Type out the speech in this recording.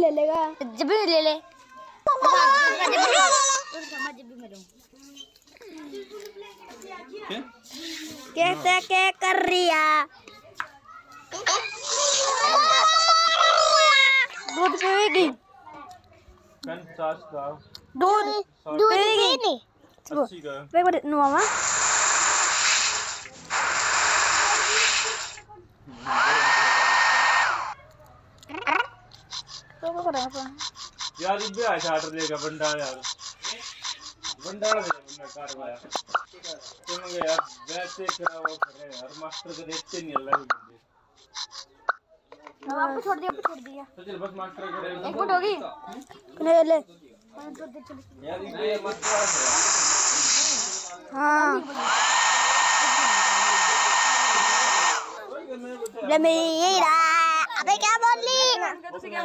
ले लेगा। जब भी ले ले। कैसे क्या कर रही है दूध पीएगी. दूध दूध भी नहीं Assi ka. वे को नु मामा तो को करा यार इब्बे आया था लेगा बंडा यार। बंडा दे बंडा कारवाया तुम गए यार वैसे कराओ करे यार मास्टर को देखते नहीं अल्लाह के बंदे। आपको छोड़ दिया आपको छोड़ दिया। तो चल बस मास्टर करे एक मिनट होगी? ले ले। यार इब्बे मत करा। हाँ। जमीरा अबे क्या बोल ली क्या